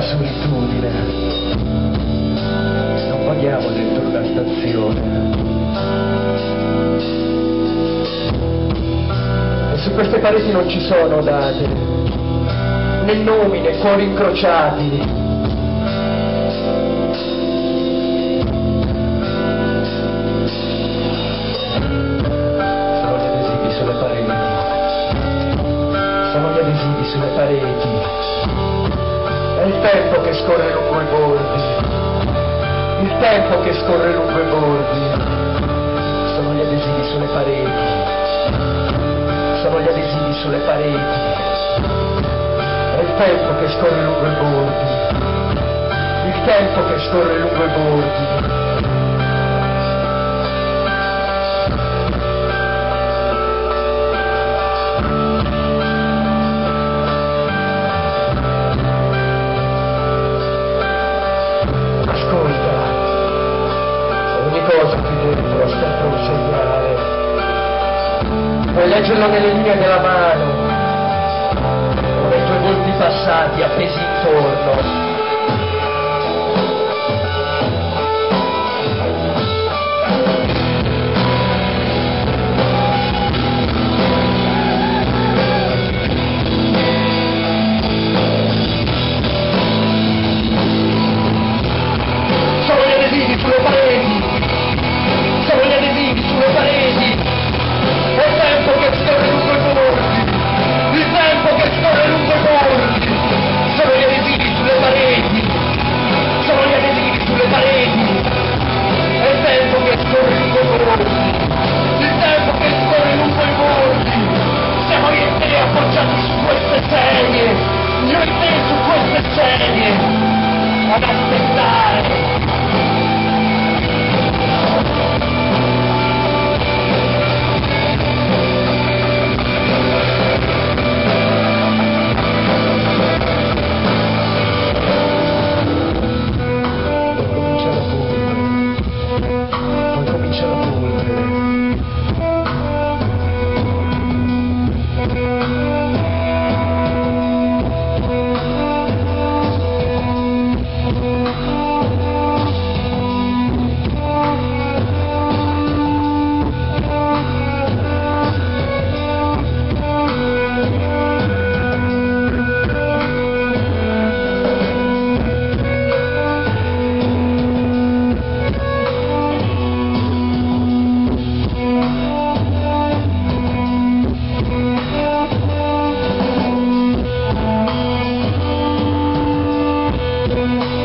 solitudine. Non paghiamo dentro una stazione. E su queste pareti non ci sono date, né nomi né cuori incrociati. Sono gli adesivi sulle pareti. Il tempo che scorre lungo i bordi. Il tempo che scorre lungo i bordi. Sono gli adesivi sulle pareti. Sono gli adesivi sulle pareti. È il tempo che scorre lungo i bordi. Il tempo che scorre lungo i bordi. Puoi leggerlo nelle linee della mano, o nei tuoi volti passati appesi intorno. got the style. Thank you.